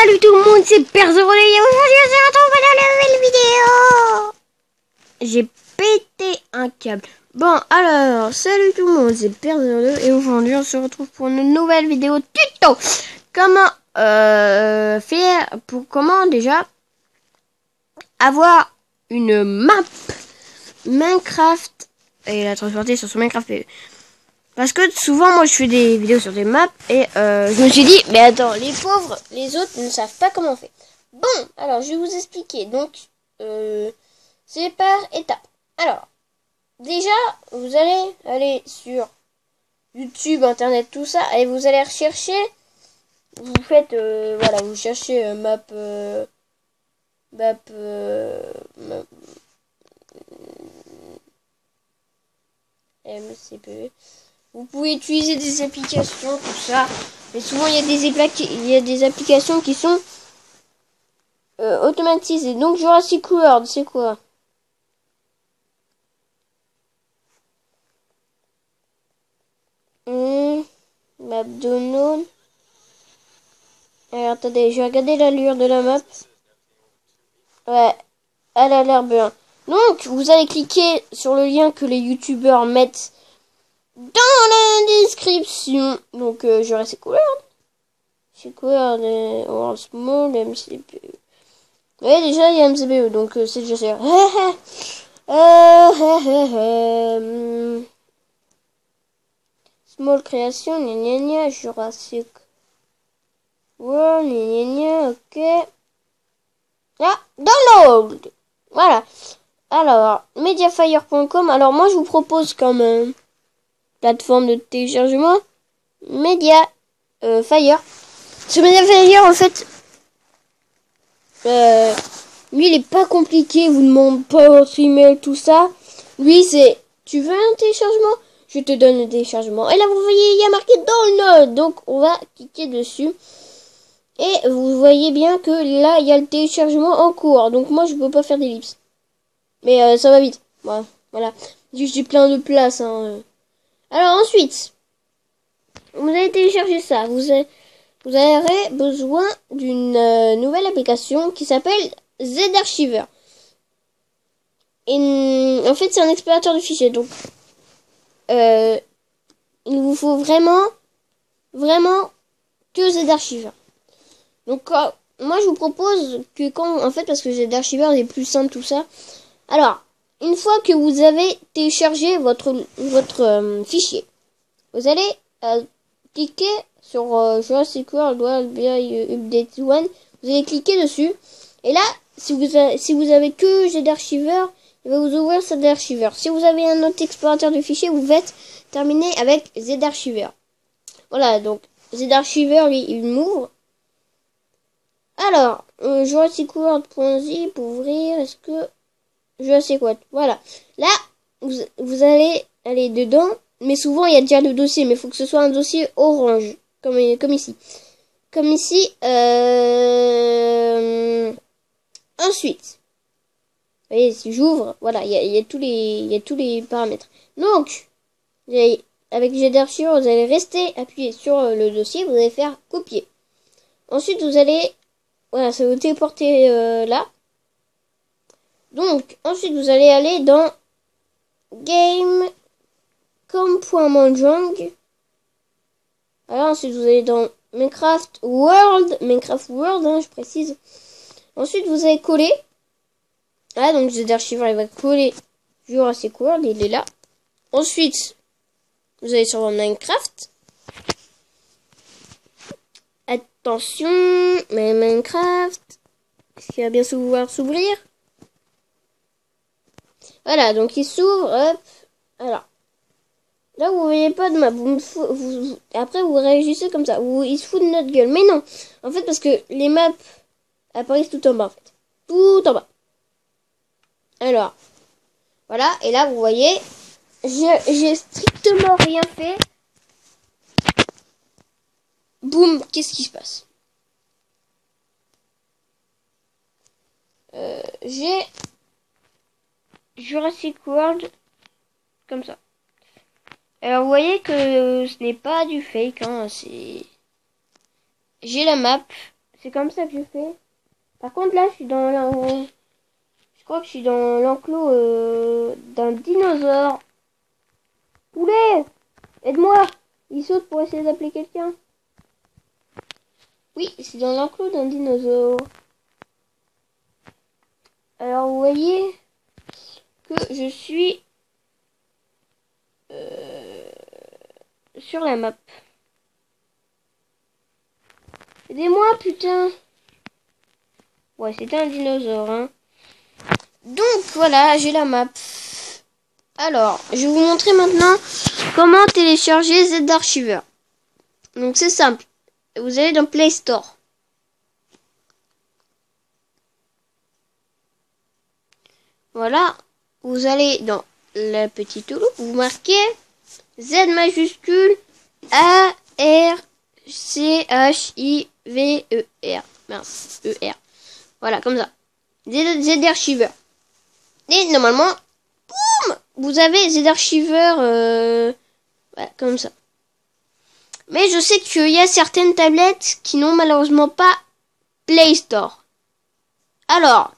Salut tout le monde, c'est Perso et aujourd'hui on se retrouve dans la nouvelle vidéo. J'ai pété un câble. Bon alors, salut tout le monde, c'est Perso et aujourd'hui on se retrouve pour une nouvelle vidéo tuto. Comment euh, faire, pour comment déjà avoir une map Minecraft et la transporter sur son Minecraft parce que souvent, moi, je fais des vidéos sur des maps et euh, je me suis dit, mais attends, les pauvres, les autres ne savent pas comment on fait. Bon, alors, je vais vous expliquer. Donc, euh, c'est par étapes. Alors, déjà, vous allez aller sur YouTube, Internet, tout ça, et vous allez rechercher. Vous faites, euh, voilà, vous cherchez map, map, map MCP. Vous pouvez utiliser des applications, tout ça. Mais souvent, il y a des, il y a des applications qui sont euh, automatisées. Donc, Jurassic World, c'est quoi mmh. Alors, attendez, je vais regarder l'allure de la map. Ouais, elle a l'air bien. Donc, vous allez cliquer sur le lien que les youtubeurs mettent dans la description. Donc, euh, je reste couleur. C'est quoi World Small, MCPE. Oui, déjà, il y a MCPE, donc euh, c'est déjà ça. Small création, gna gna gna, Jurassic World, gna gna, ok. Ah, download Voilà. Alors, mediafire.com. Alors, moi, je vous propose quand même plateforme de téléchargement Media euh, Fire. Ce Media Fire, en fait, euh, lui, il est pas compliqué. Vous demande pas votre email, tout ça. Lui, c'est, tu veux un téléchargement? Je te donne le téléchargement. Et là, vous voyez, il y a marqué download. Donc, on va cliquer dessus. Et vous voyez bien que là, il y a le téléchargement en cours. Donc, moi, je peux pas faire d'ellipse. Mais euh, ça va vite. Voilà. voilà. J'ai plein de place. Hein. Alors ensuite, vous allez télécharger ça. Vous, avez, aurez besoin d'une euh, nouvelle application qui s'appelle Z-Archiver. Et en fait, c'est un explorateur de fichiers. Donc, euh, il vous faut vraiment, vraiment que Z-Archiver. Donc, moi, je vous propose que quand, en fait, parce que Z-Archiver est plus simple, tout ça. Alors, une fois que vous avez téléchargé votre, votre euh, fichier, vous allez euh, cliquer sur euh, Jurassic 1. Vous allez cliquer dessus. Et là, si vous, si vous avez que GDarchiver, il va vous ouvrir ZArchiver. Si vous avez un autre explorateur de fichiers, vous faites terminer avec ZArchiver. Voilà, donc ZArchiver, lui, il m'ouvre. Alors, euh, World.zip pour ouvrir, est-ce que je sais quoi. Voilà. Là, vous, allez aller dedans, mais souvent il y a déjà le dossier, mais il faut que ce soit un dossier orange, comme, comme ici. Comme ici. Euh... Ensuite, vous voyez, si j'ouvre, voilà, il y a, tous les, y a tous les paramètres. Donc, avec GDarchive, vous allez rester appuyé sur le dossier, vous allez faire copier. Ensuite, vous allez, voilà, ça vous téléporter euh, là. Donc, ensuite, vous allez aller dans game.com.manjang. Alors, ensuite, vous allez dans Minecraft World. Minecraft World, hein, je précise. Ensuite, vous allez coller. Ah, donc, Z Archiver, il va coller Jurassic World. Il est là. Ensuite, vous allez sur Minecraft. Attention, mais Minecraft. Qu'il va bien s'ouvrir? Voilà, donc il s'ouvre, hop. Alors. Là, vous voyez pas de map. Après, vous réagissez comme ça. Vous, il se fout de notre gueule. Mais non. En fait, parce que les maps apparaissent tout en bas, en fait. Tout en bas. Alors. Voilà. Et là, vous voyez, j'ai strictement rien fait. Boum. Qu'est-ce qui se passe? Euh, J'ai Jurassic World comme ça. Alors vous voyez que ce n'est pas du fake, hein, c'est... J'ai la map, c'est comme ça que je fais. Par contre, là, je suis dans l'en- Je crois que je suis dans l'enclos euh, d'un dinosaure. Poulet Aide-moi Il saute pour essayer d'appeler quelqu'un. Oui, c'est dans l'enclos d'un dinosaure. Alors, vous voyez je suis euh, sur la map. Aidez-moi, putain Ouais, c'était un dinosaure, hein. Donc, voilà, j'ai la map. Alors, je vais vous montrer maintenant comment télécharger Z-Archiver. Donc, c'est simple. Vous allez dans Play Store. Voilà. Vous allez dans la petite loupe, vous marquez Z majuscule A R C H I V E R. Mince, E R. Voilà, comme ça. Z, Archiver. Et normalement, boum, vous avez Z Archiver euh, voilà, comme ça. Mais je sais qu'il y a certaines tablettes qui n'ont malheureusement pas Play Store. Alors,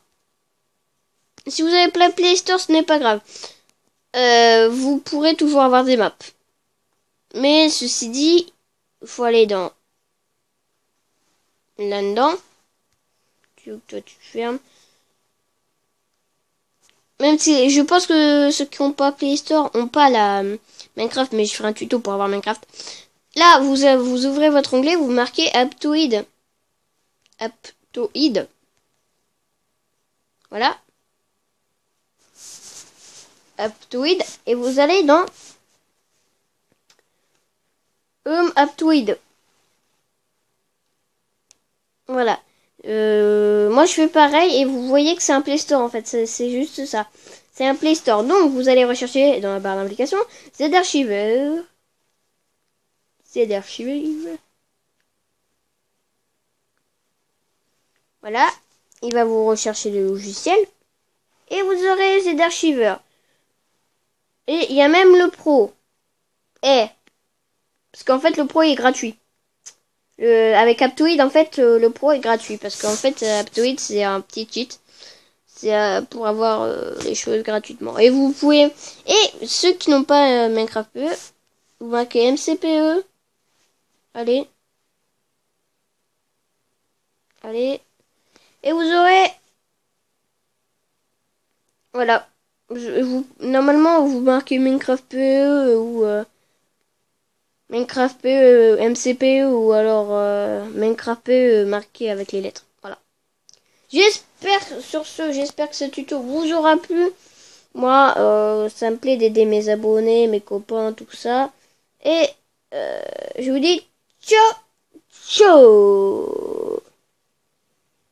si vous avez pas Play Store, ce n'est pas grave. Euh, vous pourrez toujours avoir des maps. Mais ceci dit, il faut aller dans là-dedans. Tu, toi, tu fermes. Même si je pense que ceux qui n'ont pas Play Store ont pas la Minecraft, mais je ferai un tuto pour avoir Minecraft. Là, vous, vous ouvrez votre onglet, vous marquez Aptoid. Aptoid. Voilà. Et vous allez dans Home Aptoid. Voilà. Euh, moi, je fais pareil et vous voyez que c'est un Play Store en fait. C'est juste ça. C'est un Play Store. Donc, vous allez rechercher dans la barre d'application Z-Archiver. Z-Archiver. Voilà. Il va vous rechercher le logiciel. Et vous aurez Z-Archiver. Et il y a même le Pro. Et. Parce qu'en fait, le Pro est gratuit. Euh, avec Aptoid, en fait, euh, le pro est gratuit parce qu'en fait, euh, Aptoid c'est un petit cheat. C'est euh, pour avoir euh, les choses gratuitement. Et vous pouvez. Et ceux qui n'ont pas Minecraft PE, vous marquez MCPE. Allez. Allez. Et vous aurez. Voilà. Vous, normalement, vous marquez Minecraft PE ou. Minecraft PE, MCPE ou alors euh, Minecraft PE marqué avec les lettres. Voilà. J'espère, sur ce, j'espère que ce tuto vous aura plu. Moi, euh, ça me plaît d'aider mes abonnés, mes copains, tout ça. Et euh, je vous dis ciao, ciao